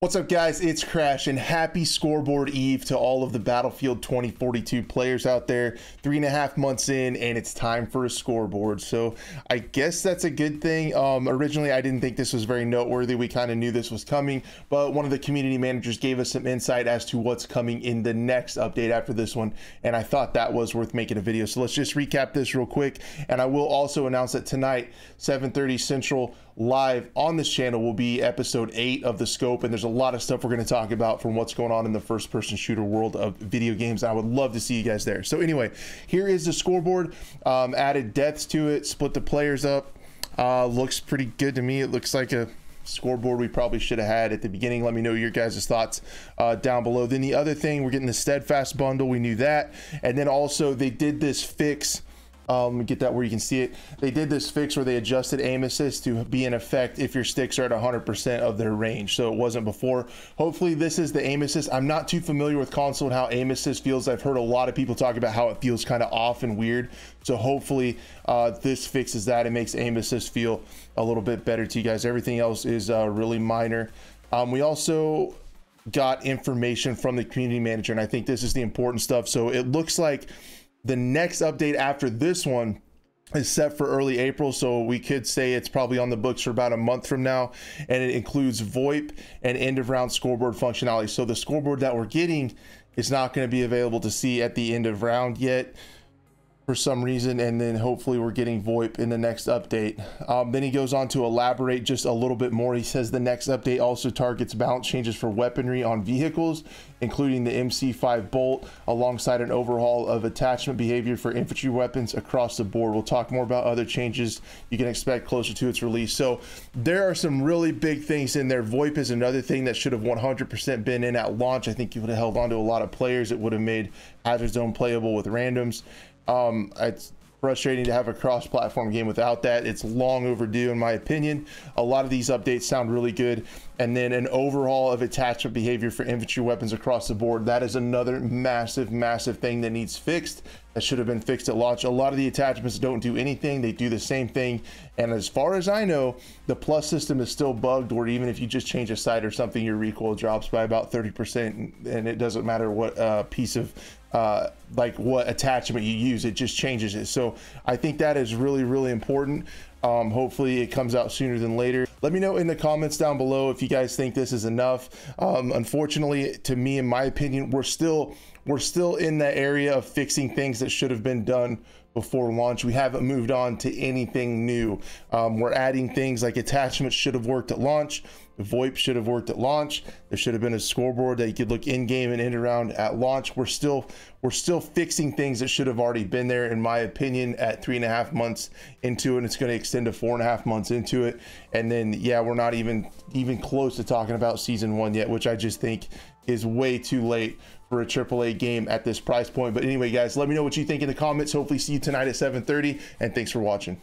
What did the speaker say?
What's up, guys? It's Crash, and happy scoreboard eve to all of the Battlefield 2042 players out there. Three and a half months in, and it's time for a scoreboard. So, I guess that's a good thing. Um, originally, I didn't think this was very noteworthy. We kind of knew this was coming, but one of the community managers gave us some insight as to what's coming in the next update after this one, and I thought that was worth making a video. So, let's just recap this real quick, and I will also announce that tonight, 7:30 Central live on this channel will be episode 8 of the scope and there's a lot of stuff we're going to talk about from what's going on in the first person shooter world of video games i would love to see you guys there so anyway here is the scoreboard um, added deaths to it split the players up uh, looks pretty good to me it looks like a scoreboard we probably should have had at the beginning. Let me know your guys' thoughts uh, down below. Then the other thing, we're getting the Steadfast bundle. We knew that. And then also they did this fix um, get that where you can see it. They did this fix where they adjusted aim assist to be in effect if your sticks are at 100% of their range. So it wasn't before. Hopefully this is the aim assist. I'm not too familiar with console and how aim assist feels. I've heard a lot of people talk about how it feels kind of off and weird. So hopefully uh, this fixes that. It makes aim assist feel a little bit better to you guys. Everything else is uh, really minor. Um, we also got information from the community manager, and I think this is the important stuff. So it looks like the next update after this one is set for early April, so we could say it's probably on the books for about a month from now, and it includes VoIP and end of round scoreboard functionality. So the scoreboard that we're getting is not going to be available to see at the end of round yet for some reason, and then hopefully we're getting VoIP in the next update. Um, then he goes on to elaborate just a little bit more. He says the next update also targets balance changes for weaponry on vehicles, including the MC5 Bolt, alongside an overhaul of attachment behavior for infantry weapons across the board. We'll talk more about other changes you can expect closer to its release. So there are some really big things in there. VoIP is another thing that should have 100% been in at launch. I think you would have held on to a lot of players. It would have made Hazard Zone playable with randoms. Um, it's frustrating to have a cross-platform game without that. It's long overdue, in my opinion. A lot of these updates sound really good, and then an overhaul of attachment behavior for infantry weapons across the board. That is another massive, massive thing that needs fixed. That should have been fixed at launch. A lot of the attachments don't do anything; they do the same thing. And as far as I know, the plus system is still bugged, or even if you just change a sight or something, your recoil drops by about 30%, and it doesn't matter what uh, piece of uh, like what attachment you use. It just changes it. So I think that is really, really important. Um, hopefully it comes out sooner than later. Let me know in the comments down below if you guys think this is enough. Um, unfortunately, to me, in my opinion, we're still we're still in the area of fixing things that should have been done before launch. We haven't moved on to anything new. Um, we're adding things like attachments should have worked at launch. VoIP should have worked at launch. There should have been a scoreboard that you could look in game and in around at launch. We're still we're still fixing things that should have already been there, in my opinion, at three and a half months into it. And it's going to extend to four and a half months into it. And then yeah, we're not even even close to talking about season one yet, which I just think is way too late for a AAA game at this price point. But anyway, guys, let me know what you think in the comments. Hopefully see you tonight at 7:30, and thanks for watching.